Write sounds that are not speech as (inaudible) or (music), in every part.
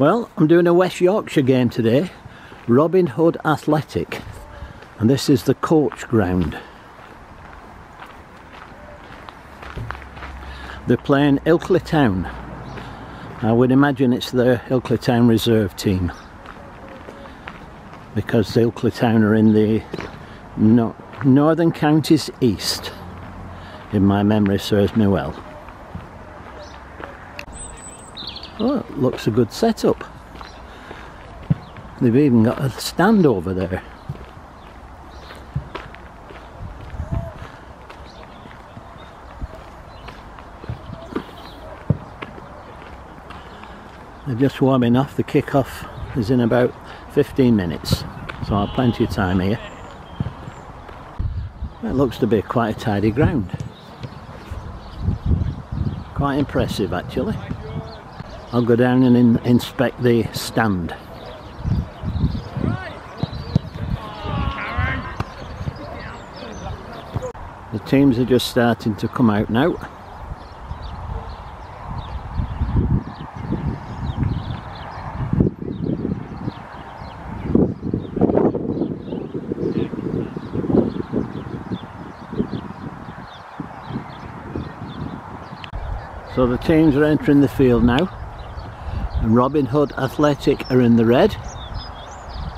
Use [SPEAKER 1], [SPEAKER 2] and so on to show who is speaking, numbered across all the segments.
[SPEAKER 1] Well, I'm doing a West Yorkshire game today, Robin Hood Athletic, and this is the coach ground. They're playing Ilkley Town. I would imagine it's the Ilkley Town reserve team because the Ilkley Town are in the no Northern Counties East, if my memory serves me well. Oh, looks a good setup. They've even got a stand over there. They're just warming off. The kick-off is in about 15 minutes, so I've plenty of time here. It looks to be quite a tidy ground. Quite impressive actually. I'll go down and in, inspect the stand. The teams are just starting to come out now. So the teams are entering the field now Robin Hood Athletic are in the red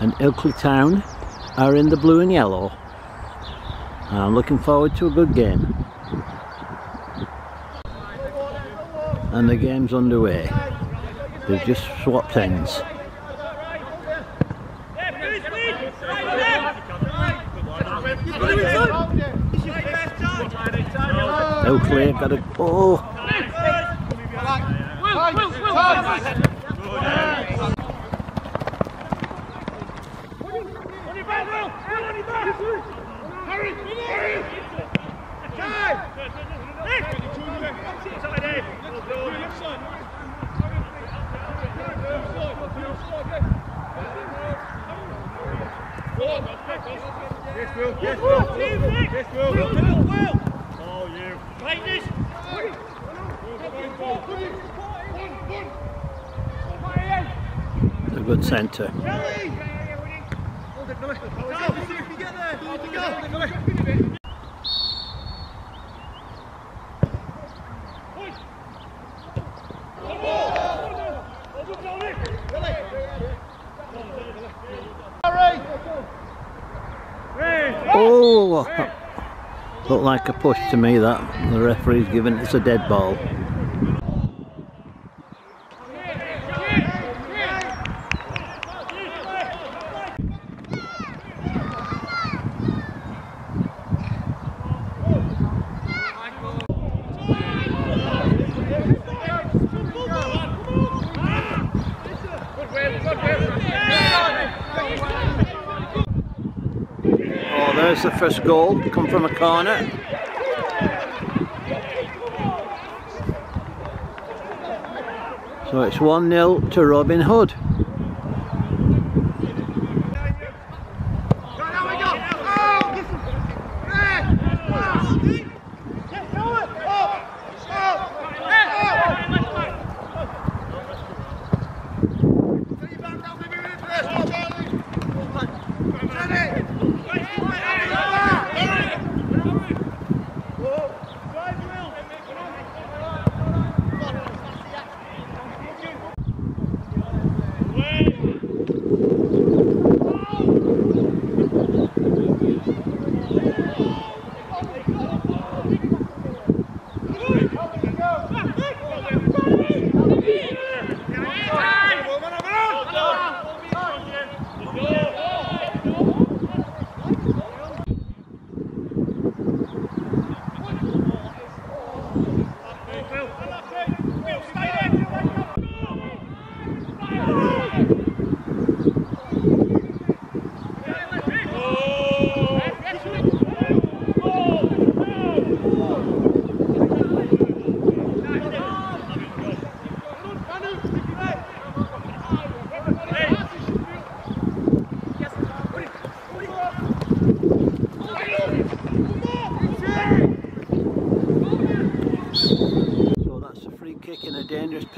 [SPEAKER 1] and Ilkley Town are in the blue and yellow. I'm looking forward to a good game. And the game's underway. They've just swapped ends. Ilkley got a... Oh!
[SPEAKER 2] Yes, Will. Yes, Will. Yes, Will. Will. Will. Oh, you. Like this.
[SPEAKER 1] A good centre. Oh! (laughs) Looked like a push to me that. The referee's given it's a dead ball. Oh, there's the first goal, come from a corner. So it's 1-0 to Robin Hood.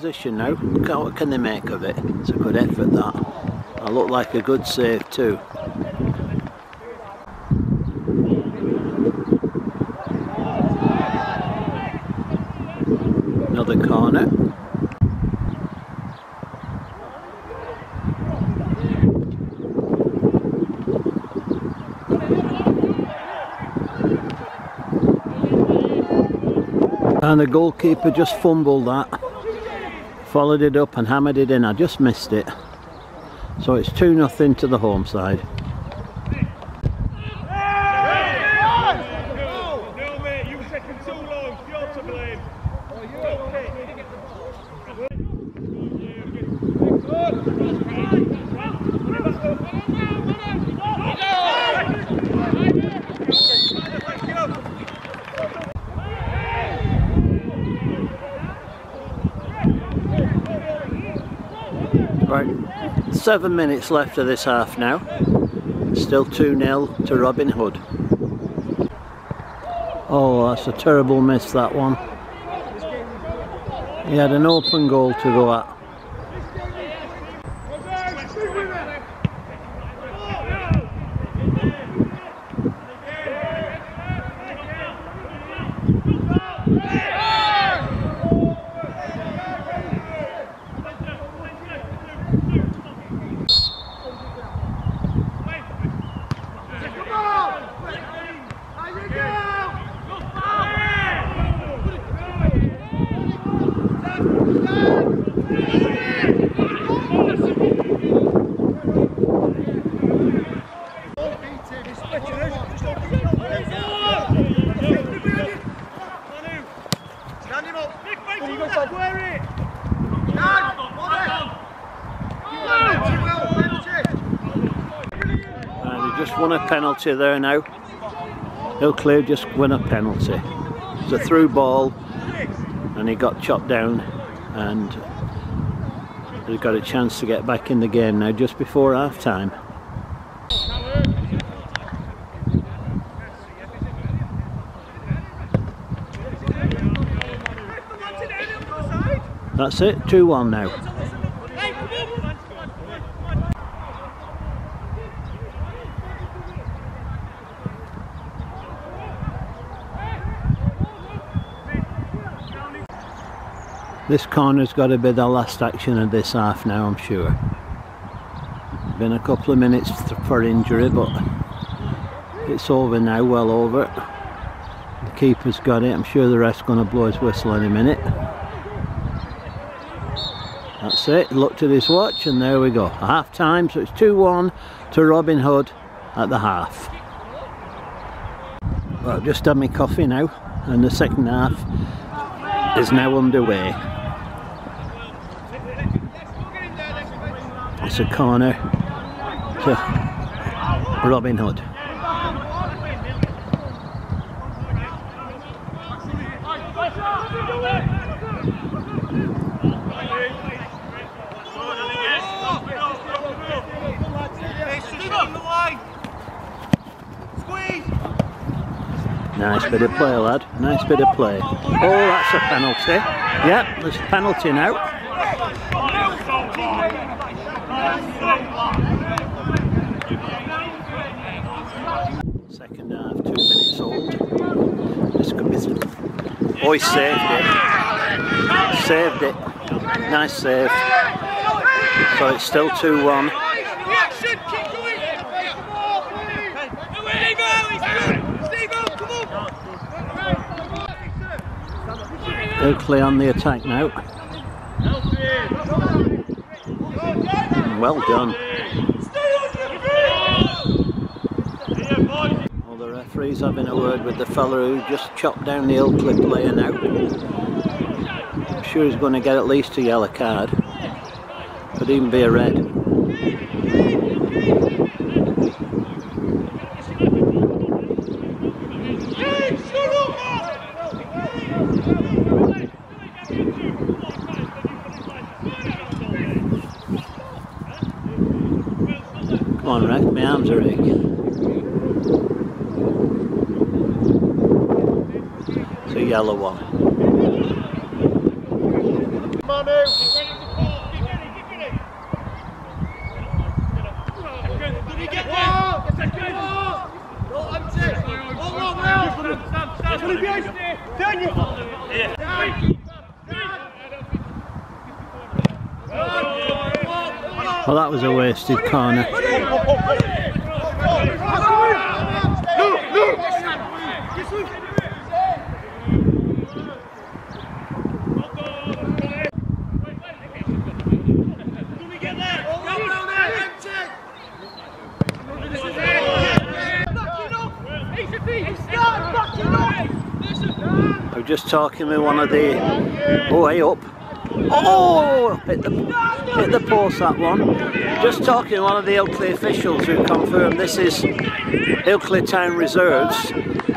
[SPEAKER 1] Position now. Look how what can they make of it? It's a good effort that. I look like a good save too. Another corner. And the goalkeeper just fumbled that. Followed it up and hammered it in. I just missed it. So it's 2 nothing to the home side. Seven minutes left of this half now. Still 2 0 to Robin Hood. Oh, that's a terrible miss, that one. He had an open goal to go at.
[SPEAKER 2] Stand him up. Nick, mate, you got to square it.
[SPEAKER 1] And he just won a penalty there now. Ilkley just won a penalty. It's a through ball and he got chopped down and he's got a chance to get back in the game now just before half time. That's it, 2-1 now. This corner's got to be the last action of this half now, I'm sure. Been a couple of minutes for injury, but it's over now, well over. The keeper's got it. I'm sure the ref's going to blow his whistle any minute. That's it. Looked at his watch, and there we go. Half time, so it's 2 1 to Robin Hood at the half. Well, I've just had my coffee now, and the second half is now underway. Corner to Robin Hood. Nice bit of play, lad. Nice bit of play. Oh, that's a penalty. Yep, there's a penalty now. Second half, two minutes old. This could be. Oh, he saved it. Saved it. Nice save. So it's still 2 1. Ilkley on the attack now. Well done. Well, the referee's having a word with the fella who just chopped down the Ilkley player now. I'm sure he's going to get at least a yellow card. Could even be a red. Come on, Rick, my arms are aching. It's a yellow one. Well, that was a wasted corner. I was just talking with one of the. Oh, hey up. Oh, hit the, hit the post that one. Just talking to one of the Ilkley officials who confirmed this is Ilkley Town Reserves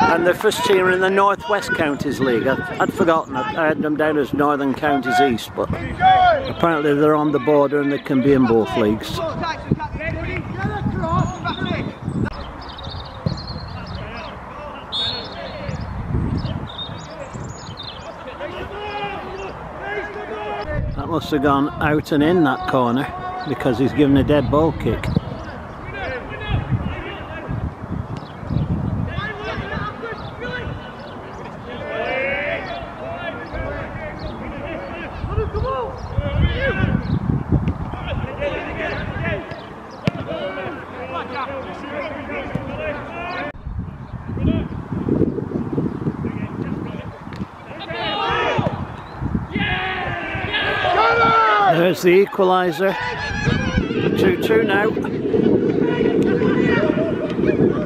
[SPEAKER 1] and the first team are in the North West Counties League. I'd, I'd forgotten, I had them down as Northern Counties East, but apparently they're on the border and they can be in both leagues. Must have gone out and in that corner because he's given a dead ball kick. There's the equaliser. 2-2 now.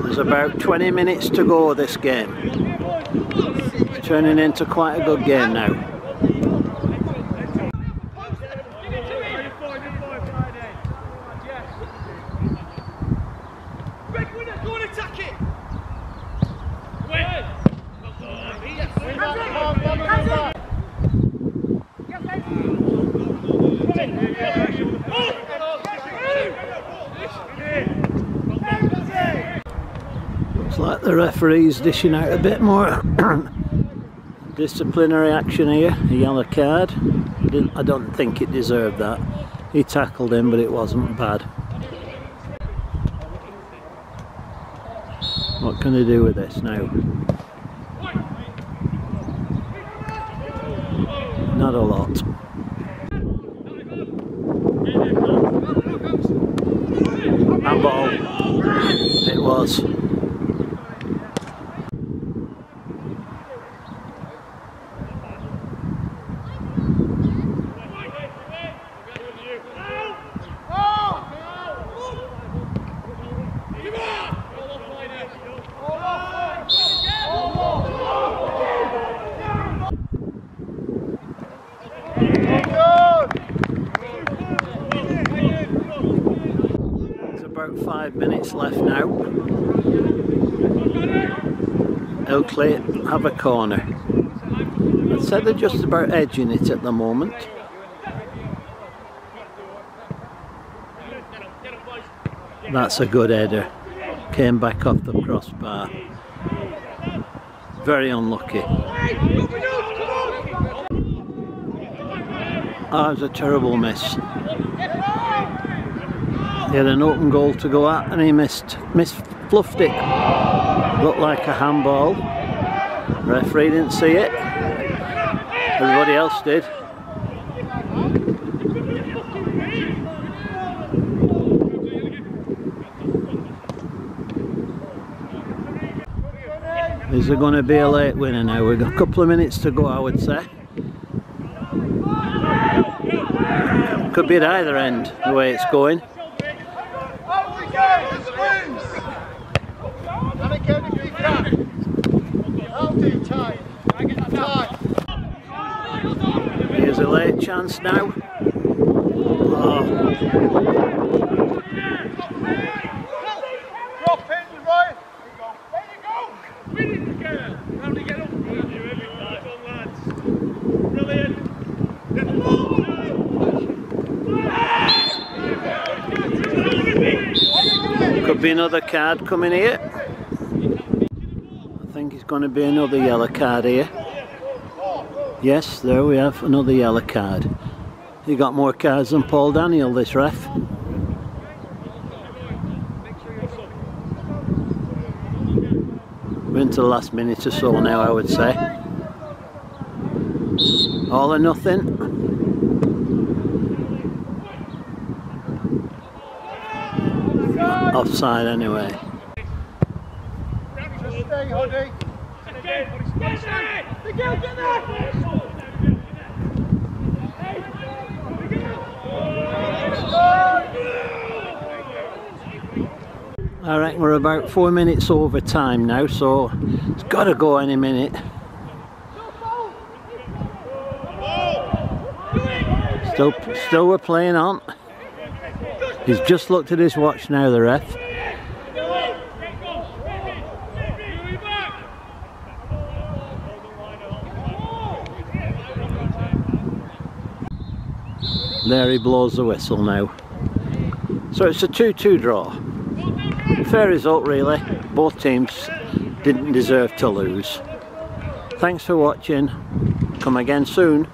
[SPEAKER 1] There's about 20 minutes to go this game. It's turning into quite a good game now. Looks like the referee's dishing out a bit more (coughs) disciplinary action here. A yellow card. I don't think it deserved that. He tackled him, but it wasn't bad. What can they do with this now? Not a lot. Handball. It about five minutes left now. Ilkley have a corner. I'd say they're just about edging it at the moment. That's a good header. Came back off the crossbar. Very unlucky. That was a terrible miss. He had an open goal to go at and he missed, missed, fluffed it. Looked like a handball. Referee didn't see it. Everybody else did. Is there going to be a late winner now? We've got a couple of minutes to go, I would say. Could be at either end, the way it's going. Here's a late chance now. Oh, could be another card coming here. I think it's going to be another yellow card here. Yes, there we have another yellow card. He got more cards than Paul Daniels, this ref. We're into the last minute or so now, I would say. All or nothing. Offside anyway. I reckon we're about four minutes over time now, so it's got to go any minute. Still, still we're playing on. He's just looked at his watch now, the ref. There he blows the whistle now. So it's a 2-2 draw. Fair result really. Both teams didn't deserve to lose. Thanks for watching. Come again soon.